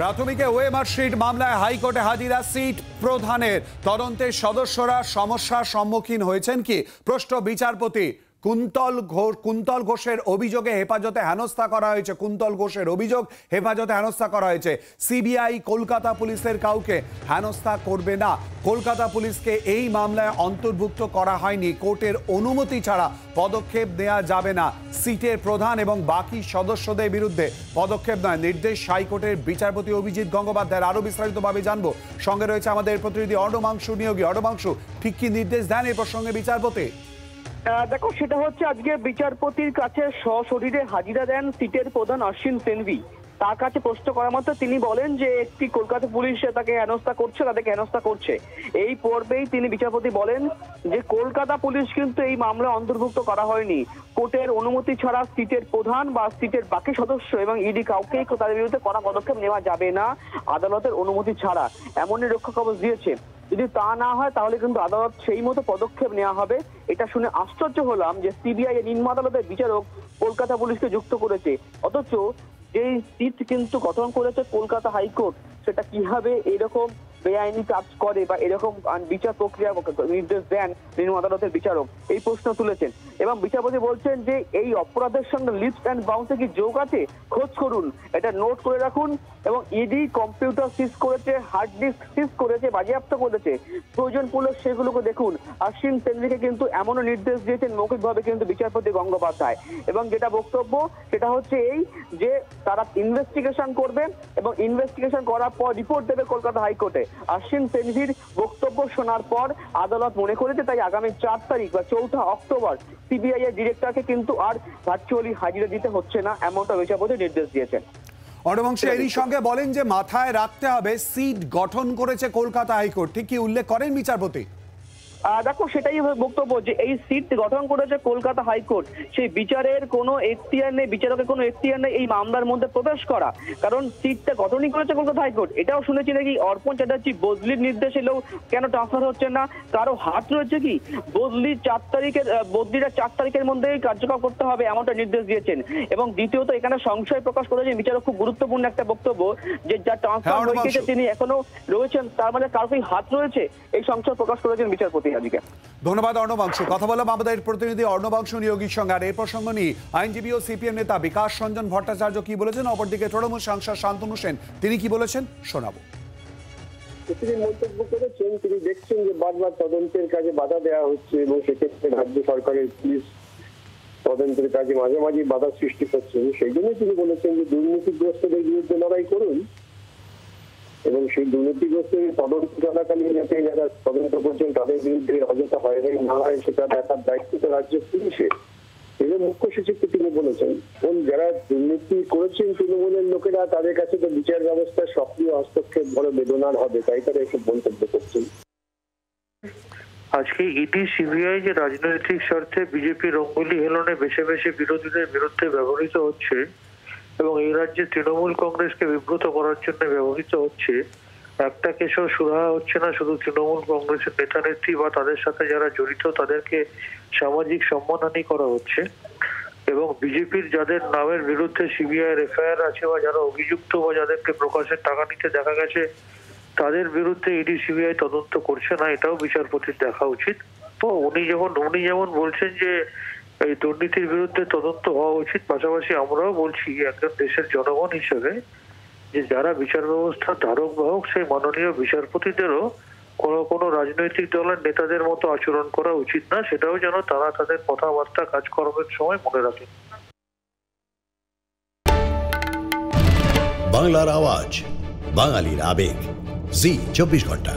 প্রাথমিকে way marksheet মামলায় হাইকোর্টে হাজিরা সিট প্রধানের। তদন্তের সদস্যরা সমস্যার সম্মুখীন হয়েছেন কি? প্রশ্ন বিচারপতি কুন্তল ঘোষ, কুন্তল ঘোষের অভিযোগে হেফাজতে হেনস্থা করা হয়েছে। কুন্তল ঘোষের অভিযোগ হেফাজতে হেনস্থা করা হয়েছে। সিবিআই কলকাতা পুলিশের কাউকে হেনস্থা করবে না। কলকাতা পুলিশকে এই মামলায় অন্তর্ভুক্ত করা হয়নি। কোর্টের অনুমতি ছাড়া পদক্ষেপ নেওয়া যাবে না। সিটের প্রধান এবং বাকি সদস্যদের বিরুদ্ধে পদক্ষেপ নয়। নির্দেশ হাইকোর্টের বিচারপতি অভিজিৎ গঙ্গোপাধ্যায়ের। আরও বিস্তারিতভাবে জানব। সঙ্গে রয়েছে আমাদের প্রতিনিধি অর্ণমাংশু নিয়োগী। অর্ণমাংশু ঠিক কি নির্দেশ দেন এ প্রসঙ্গে বিচারপতি? দেখো, সেটা হচ্ছে আজকে বিচারপতির কাছে সশরীরে হাজিরা দেন সিটের প্রধান অশ্বিন সেনভি। তার কাছে প্রশ্ন করার মাত্র তিনি বলেন যে একটি কলকাতা পুলিশ তাকে হেনস্থা করছে, তাদেরকে হেনস্থা করছে। এই পর্বেই তিনি বিচারপতি বলেন যে কলকাতা পুলিশ কিন্তু এই মামলা অন্তর্ভুক্ত করা হয়নি। কোর্টের অনুমতি ছাড়া সিটের প্রধান বা সিটের বাকি সদস্য এবং ইডি কাউকেই তাদের বিরুদ্ধে কড়া পদক্ষেপ নেওয়া যাবে না, আদালতের অনুমতি ছাড়া। এমনই রক্ষা কবচ দিয়েছে। যদি তা না হয়, তাহলে কিন্তু আদালত সেই মতো পদক্ষেপ নেওয়া হবে। এটা শুনে আশ্চর্য হলাম যে সিবিআই এর নিম্ন আদালতের বিচারক কলকাতা পুলিশকে যুক্ত করেছে। অথচ যেই সিট কিন্তু গঠন করেছে কলকাতা হাইকোর্ট, সেটা কীভাবে এরকম বেআইনি কাজ করে বা এরকম বিচার প্রক্রিয়া নির্দেশ দেন নিম্ন আদালতের বিচারক। এই প্রশ্ন তুলেছেন। এবং বিচারপতি বলছেন যে এই অপরাধের সঙ্গে লিস্ট অ্যান্ড বাউন্সে কি যোগ আছে? খোঁজ করুন। এটা নোট করে রাখুন। এবং ইডি কম্পিউটার সিজ করেছে হার্ড ডিস্ক সিজ করেছে, বাজেয়াপ্ত করেছে। প্রয়োজন পড়লে সেগুলোকে দেখুন। আশ্বিন সেনভিকে কিন্তু এমনও নির্দেশ দিয়েছেন, মৌখিকভাবে কিন্তু বিচারপতি গঙ্গোপাধ্যায়। এবং যেটা বক্তব্য, সেটা হচ্ছে এই যে তারা ইনভেস্টিগেশন করবে এবং ইনভেস্টিগেশন করার পর রিপোর্ট দেবে কলকাতা হাইকোর্টে। আশ্বিন সেনভির বক্তব্য শোনার পর আদালত মনে করেছে তাই আগামী চার তারিখ বা চৌঠা অক্টোবর সিবিআই এর ডিরেক্টরকে কিন্তু আর ভার্চুয়ালি হাজিরা দিতে হচ্ছে না, এমনটা বিচারপতি নির্দেশ দিয়েছেন। অরবংশী এরই সঙ্গে বলেন যে মাথায় রাখতে হবে সিট গঠন করেছে কলকাতা হাইকোর্ট। ঠিক কি উল্লেখ করেন বিচারপতি? দেখো সেটাই বক্তব্য যে এই সিট গঠন করেছে কলকাতা হাইকোর্ট। সেই বিচারের কোনো এখতিয়ার নেই বিচারকের কোনো এখতিয়ার নেই এই মামলার মধ্যে প্রবেশ করা। কারণ সিটটা গঠনই করেছে কলকাতা হাইকোর্ট। এটাও শুনেছি নাকি অর্পণ চ্যাটার্জি বদলির নির্দেশ এলেও কেন ট্রান্সফার হচ্ছে না? কারও হাত রয়েছে কি? বদলি চার তারিখের বদলিটা চার তারিখের মধ্যেই কার্যকর করতে হবে এমনটা নির্দেশ দিয়েছেন। এবং দ্বিতীয়ত এখানে সংশয় প্রকাশ করেছেন বিচারক খুব গুরুত্বপূর্ণ একটা বক্তব্য যে যা ট্রান্সফার হয়ে গেছে তিনি এখনও রয়েছেন তার মানে কারও হাত রয়েছে এই সংশয় প্রকাশ করেছেন বিচারপতি। আজকে ধন্যবাদ অর্ণবাংশু। কথা বললাম আমাদের প্রতিনিধি অর্ণবাংশু নিয়োগীর সঙ্গে। আর এই প্রসঙ্গ নিয়ে আইনজীবী ও সিপিএম নেতা বিকাশ রঞ্জন ভট্টাচার্য কি বলেছেন? অপরদিকে তৃণমূল সাংসদ শান্তনু সেন তিনি কি বলেছেন? শোনাবো। তিনি মন্তব্য করেছেন তিনি দেখছেন যে বারবার তদন্তের কাজে বাধা দেওয়া হচ্ছে এবং সেক্ষেত্রে রাজ্য সরকারের পুলিশ তদন্তের কাজে মাঝে মাঝে বাধা সৃষ্টি করছেন সেই জন্য তিনি বলেছেন যে দুর্নীতিগ্রস্তদের বিরুদ্ধে লড়াই করুন। এবং সেই দুর্নীতিগ্রস্তের তদন্ত চলাকালীন যাতে যারা তদন্ত করছেন, তাদের বিরুদ্ধে অযথা হয়রানি না হয়, সেটা দেখার দায়িত্ব তো রাজ্য পুলিশের। এবং মুখ্য সচিবকে তিনি বলেছেন, এবং যারা দুর্নীতি করেছেন তৃণমূলের লোকেরা, তাদের কাছে তো বিচার ব্যবস্থার সক্রিয় হস্তক্ষেপ বড় বেদনার হবে, তাই তারা এসব মন্তব্য করছেন। আজকে ইডি, সিবিআই যে রাজনৈতিক স্বার্থে বিজেপি রঙ্গলি হেলনে বেছে বেছে বিরোধীদের বিরুদ্ধে ব্যবহৃত হচ্ছে এবং এই রাজ্যে তৃণমূল কংগ্রেসকে বিব্রত করার জন্য ব্যবহৃত হচ্ছে একটা কেসও সুরাহা হচ্ছে না, শুধু তৃণমূল কংগ্রেসের নেতা নেত্রী বা তাদের সাথে যারা জড়িত তাদেরকে সামাজিক সম্মানহানি করা হচ্ছে। এবং বিজেপির যাদের নামের বিরুদ্ধে সিবিআই এফআইআর আছে বা যারা অভিযুক্ত বা যাদেরকে প্রকাশের টাকা নিতে দেখা গেছে, তাদের বিরুদ্ধে ইডি, সিবিআই তদন্ত করছে না, এটাও বিচারপতির দেখা উচিত। তো উনি যখন উনি যেমন বলছেন যে এই দুর্নীতির বিরুদ্ধে তদন্ত হওয়া উচিত। পাশাপাশি আমরাও বলছি, একজন দেশের জনগণ হিসেবে যে যারা বিচার ব্যবস্থার ধারক বাহক সেই মাননীয় বিচারপতিদেরও কোনো কোনো রাজনৈতিক দলের নেতাদের মতো আচরণ করা উচিত না। সেটাও যেন তারা তাদের কথাবার্তা, কাজকর্মের সময় মনে রাখেন বাংলার আওয়াজ, বাঙালির আবেগ। জি, চব্বিশ ঘণ্টা।